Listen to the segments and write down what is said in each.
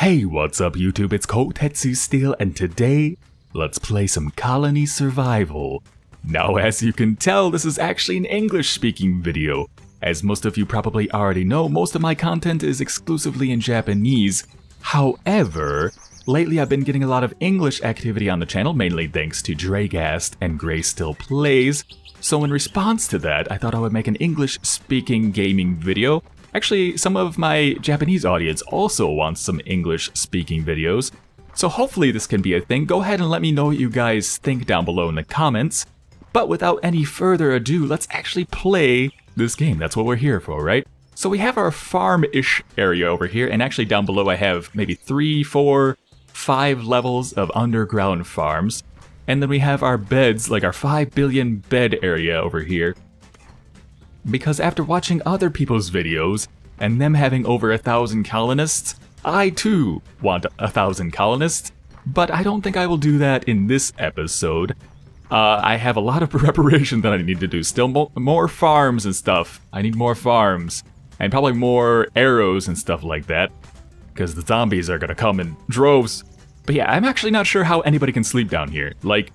Hey, what's up YouTube? It's Koutetsu Steel and today, let's play some Colony Survival. Now as you can tell, this is actually an English speaking video. As most of you probably already know, most of my content is exclusively in Japanese. However, lately I've been getting a lot of English activity on the channel, mainly thanks to Dragast and Gray Still Plays. So in response to that, I thought I would make an English speaking gaming video Actually, some of my Japanese audience also wants some English speaking videos, so hopefully this can be a thing. Go ahead and let me know what you guys think down below in the comments. But without any further ado, let's actually play this game. That's what we're here for, right? So we have our farm-ish area over here, and actually down below I have maybe three, four, five levels of underground farms. And then we have our beds, like our 5 billion bed area over here because after watching other people's videos and them having over a thousand colonists, I too want a thousand colonists, but I don't think I will do that in this episode. Uh, I have a lot of preparation that I need to do. Still mo more farms and stuff. I need more farms. And probably more arrows and stuff like that. Because the zombies are gonna come in droves. But yeah, I'm actually not sure how anybody can sleep down here. Like,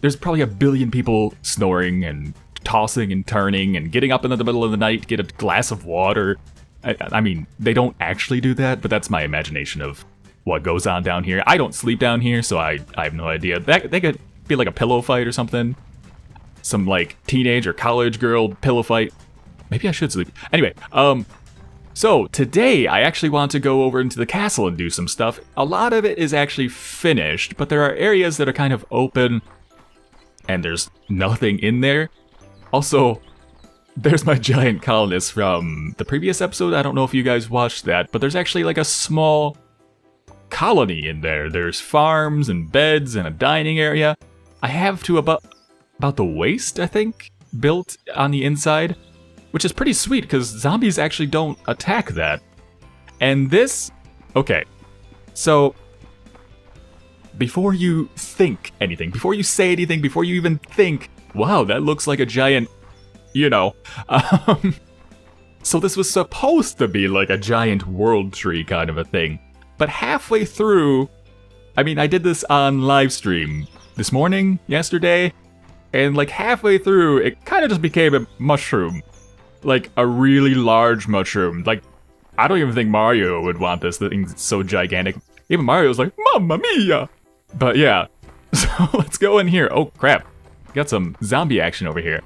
there's probably a billion people snoring and tossing and turning and getting up in the middle of the night to get a glass of water. I, I mean, they don't actually do that, but that's my imagination of what goes on down here. I don't sleep down here, so I, I have no idea. That, they could be like a pillow fight or something. Some like teenage or college girl pillow fight. Maybe I should sleep. Anyway, um, so today I actually want to go over into the castle and do some stuff. A lot of it is actually finished, but there are areas that are kind of open and there's nothing in there. Also, there's my giant colonist from the previous episode. I don't know if you guys watched that, but there's actually like a small colony in there. There's farms and beds and a dining area. I have to about about the waist, I think, built on the inside, which is pretty sweet because zombies actually don't attack that. And this, okay, so before you think anything, before you say anything, before you even think wow, that looks like a giant, you know. Um, so this was supposed to be like a giant world tree kind of a thing. But halfway through, I mean, I did this on live stream this morning, yesterday, and like halfway through, it kind of just became a mushroom. Like a really large mushroom. Like, I don't even think Mario would want this thing so gigantic. Even Mario's like, Mamma Mia! But yeah, so let's go in here. Oh crap, Got some zombie action over here.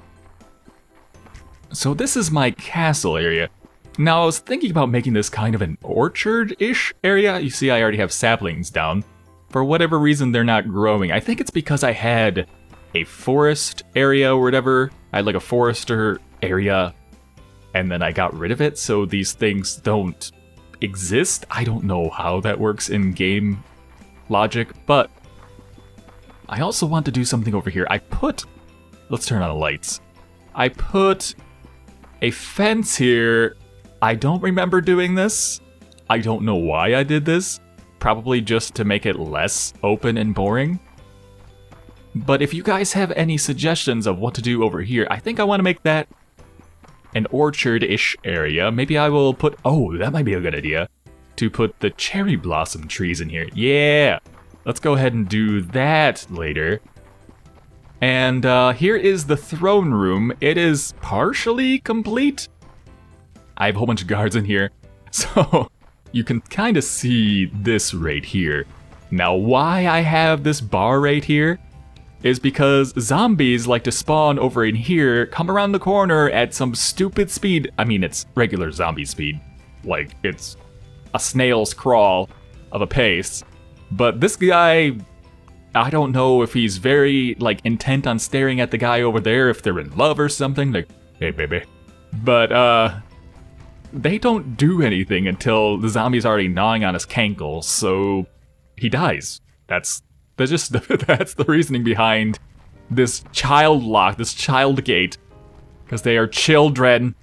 So this is my castle area. Now I was thinking about making this kind of an orchard-ish area. You see I already have saplings down. For whatever reason they're not growing. I think it's because I had a forest area or whatever. I had like a forester area and then I got rid of it so these things don't exist. I don't know how that works in game logic, but I also want to do something over here. I put... Let's turn on the lights. I put a fence here. I don't remember doing this. I don't know why I did this. Probably just to make it less open and boring. But if you guys have any suggestions of what to do over here, I think I want to make that an orchard-ish area. Maybe I will put... Oh, that might be a good idea. To put the cherry blossom trees in here. Yeah! Let's go ahead and do that later. And uh, here is the throne room. It is partially complete. I have a whole bunch of guards in here. So you can kind of see this right here. Now why I have this bar right here is because zombies like to spawn over in here, come around the corner at some stupid speed. I mean, it's regular zombie speed. Like, it's a snail's crawl of a pace. But this guy, I don't know if he's very, like, intent on staring at the guy over there, if they're in love or something, like, hey, baby. But, uh, they don't do anything until the zombie's already gnawing on his cankle, so he dies. That's, that's just, that's the reasoning behind this child lock, this child gate, because they are children.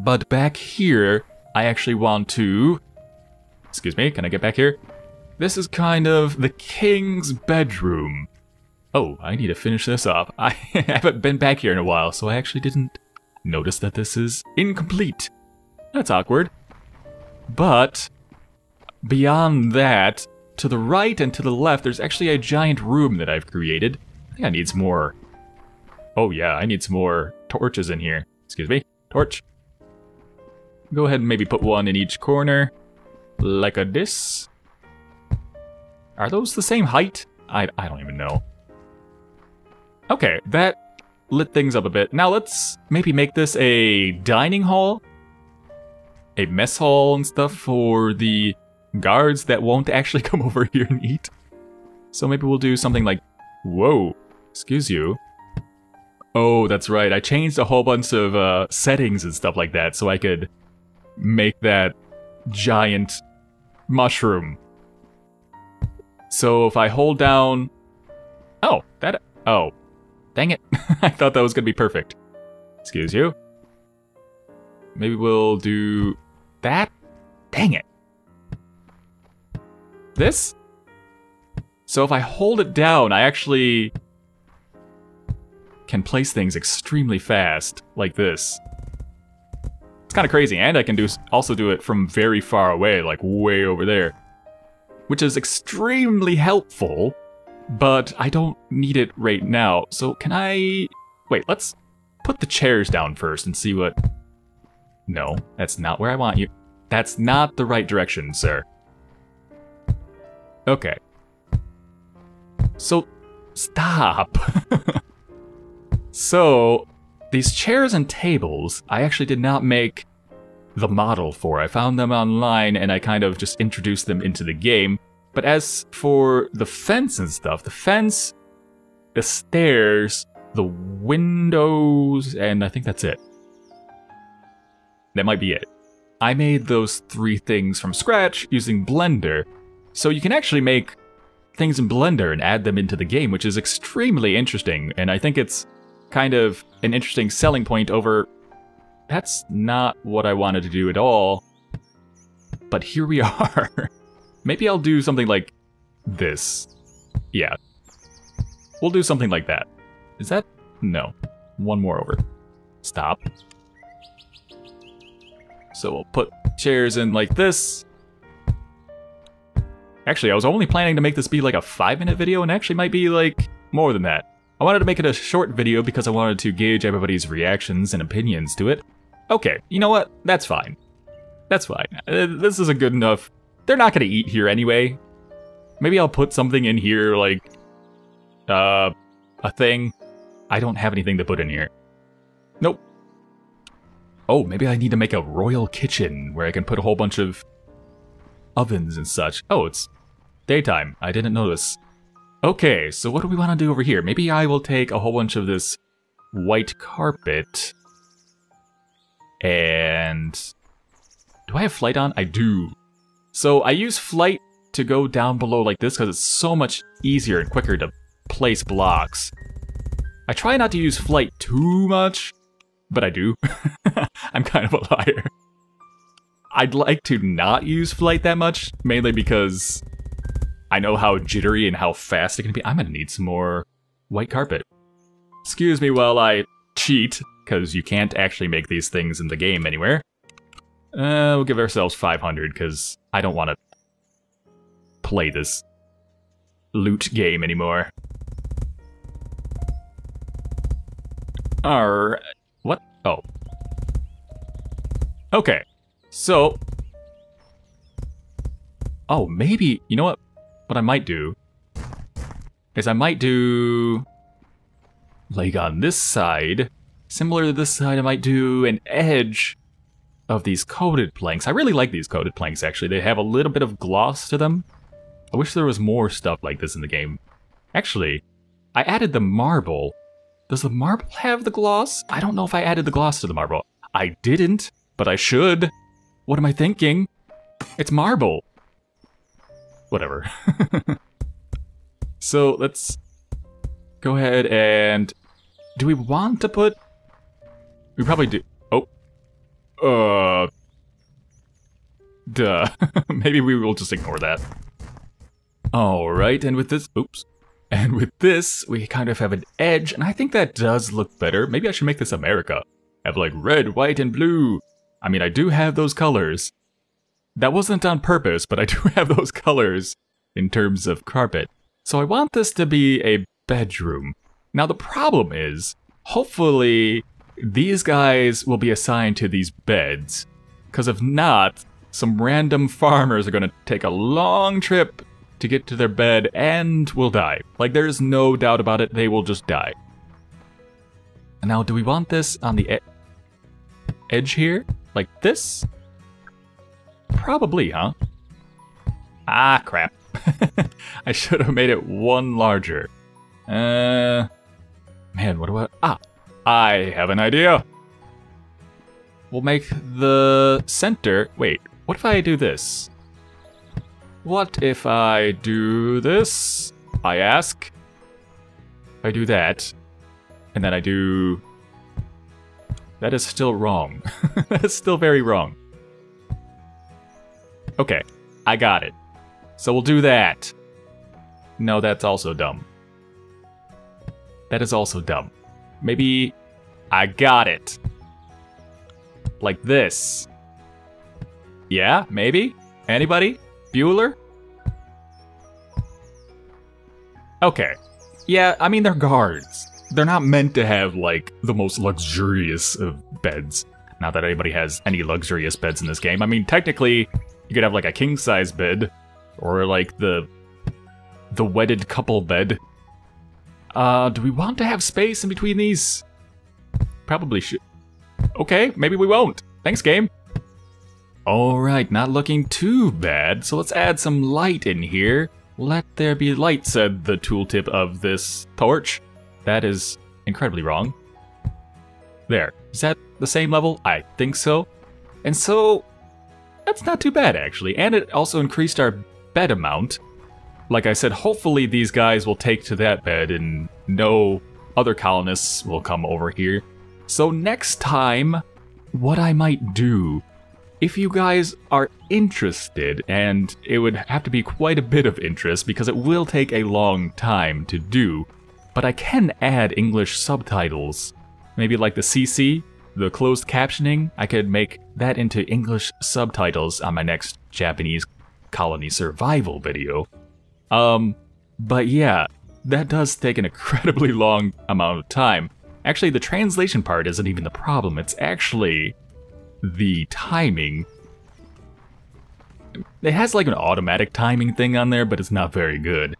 But back here, I actually want to, excuse me, can I get back here? This is kind of the king's bedroom. Oh, I need to finish this up. I haven't been back here in a while, so I actually didn't notice that this is incomplete. That's awkward. But beyond that, to the right and to the left, there's actually a giant room that I've created. I think I need some more... Oh yeah, I need some more torches in here. Excuse me. Torch. Go ahead and maybe put one in each corner. Like a this. Are those the same height? I, I don't even know. Okay, that lit things up a bit. Now let's maybe make this a dining hall. A mess hall and stuff for the guards that won't actually come over here and eat. So maybe we'll do something like, whoa, excuse you. Oh, that's right. I changed a whole bunch of uh, settings and stuff like that so I could make that giant mushroom. So if I hold down... Oh, that... Oh. Dang it. I thought that was going to be perfect. Excuse you. Maybe we'll do that? Dang it. This? So if I hold it down, I actually can place things extremely fast, like this. It's kind of crazy, and I can do also do it from very far away, like way over there. Which is extremely helpful, but I don't need it right now. So can I... Wait, let's put the chairs down first and see what... No, that's not where I want you. That's not the right direction, sir. Okay. So, stop. so, these chairs and tables, I actually did not make the model for. I found them online and I kind of just introduced them into the game. But as for the fence and stuff, the fence, the stairs, the windows, and I think that's it. That might be it. I made those three things from scratch using Blender, so you can actually make things in Blender and add them into the game, which is extremely interesting, and I think it's kind of an interesting selling point over that's not what I wanted to do at all. But here we are. Maybe I'll do something like this. Yeah. We'll do something like that. Is that? No. One more over. Stop. So we'll put chairs in like this. Actually, I was only planning to make this be like a five minute video and actually might be like more than that. I wanted to make it a short video because I wanted to gauge everybody's reactions and opinions to it. Okay, you know what? That's fine. That's fine. Uh, this is a good enough... They're not to eat here anyway. Maybe I'll put something in here, like... Uh, a thing. I don't have anything to put in here. Nope. Oh, maybe I need to make a royal kitchen where I can put a whole bunch of ovens and such. Oh, it's daytime. I didn't notice. Okay, so what do we want to do over here? Maybe I will take a whole bunch of this white carpet and do I have flight on? I do. So I use flight to go down below like this because it's so much easier and quicker to place blocks. I try not to use flight too much, but I do. I'm kind of a liar. I'd like to not use flight that much, mainly because I know how jittery and how fast it can be. I'm gonna need some more white carpet. Excuse me while I cheat because you can't actually make these things in the game anywhere. Uh, we'll give ourselves 500, because I don't want to play this loot game anymore. Alright. What? Oh. Okay. So. Oh, maybe. You know what? What I might do is I might do. Like on this side, Similar to this side, I might do an edge of these coated planks. I really like these coated planks, actually. They have a little bit of gloss to them. I wish there was more stuff like this in the game. Actually, I added the marble. Does the marble have the gloss? I don't know if I added the gloss to the marble. I didn't, but I should. What am I thinking? It's marble. Whatever. so let's go ahead and... Do we want to put we probably do. Oh. Uh. Duh. Maybe we will just ignore that. Alright, and with this. Oops. And with this, we kind of have an edge, and I think that does look better. Maybe I should make this America. Have like red, white, and blue. I mean, I do have those colors. That wasn't on purpose, but I do have those colors in terms of carpet. So I want this to be a bedroom. Now the problem is, hopefully these guys will be assigned to these beds. Because if not, some random farmers are going to take a long trip to get to their bed and will die. Like, there's no doubt about it, they will just die. Now, do we want this on the e edge here? Like this? Probably, huh? Ah, crap. I should have made it one larger. Uh, man, what do I... Ah, I have an idea. We'll make the center... Wait, what if I do this? What if I do this? I ask. I do that. And then I do... That is still wrong. that is still very wrong. Okay, I got it. So we'll do that. No, that's also dumb. That is also dumb. Maybe I got it. Like this. Yeah, maybe? Anybody? Bueller? Okay. Yeah, I mean, they're guards. They're not meant to have, like, the most luxurious of beds. Not that anybody has any luxurious beds in this game. I mean, technically, you could have, like, a king-size bed, or, like, the... the wedded couple bed. Uh, do we want to have space in between these? Probably should. Okay, maybe we won't. Thanks, game. Alright, not looking too bad, so let's add some light in here. Let there be light, said the tooltip of this torch. That is incredibly wrong. There. Is that the same level? I think so. And so, that's not too bad actually. And it also increased our bed amount. Like I said, hopefully these guys will take to that bed and no other colonists will come over here. So next time, what I might do if you guys are interested, and it would have to be quite a bit of interest because it will take a long time to do, but I can add English subtitles. Maybe like the CC, the closed captioning, I could make that into English subtitles on my next Japanese colony survival video. Um, but yeah, that does take an incredibly long amount of time. Actually, the translation part isn't even the problem, it's actually the timing. It has like an automatic timing thing on there, but it's not very good.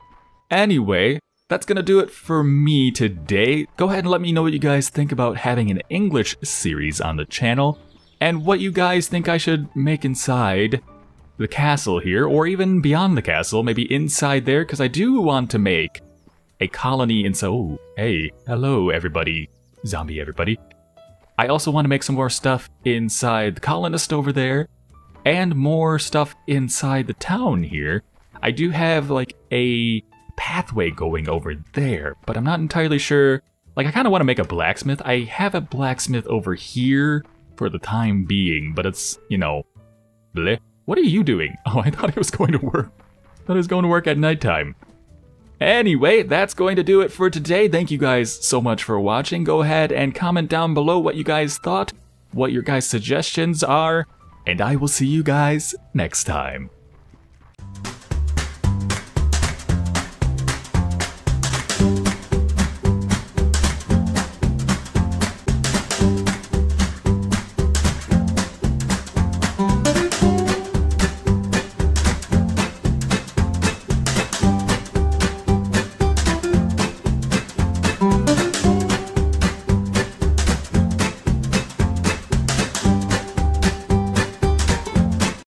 Anyway, that's gonna do it for me today. Go ahead and let me know what you guys think about having an English series on the channel, and what you guys think I should make inside the castle here, or even beyond the castle, maybe inside there, because I do want to make a colony inside. Oh, hey, hello everybody, zombie everybody. I also want to make some more stuff inside the colonist over there, and more stuff inside the town here. I do have like a pathway going over there, but I'm not entirely sure. Like, I kind of want to make a blacksmith. I have a blacksmith over here for the time being, but it's, you know, bleh. What are you doing? Oh, I thought it was going to work. I thought it was going to work at nighttime. Anyway, that's going to do it for today. Thank you guys so much for watching. Go ahead and comment down below what you guys thought, what your guys' suggestions are, and I will see you guys next time.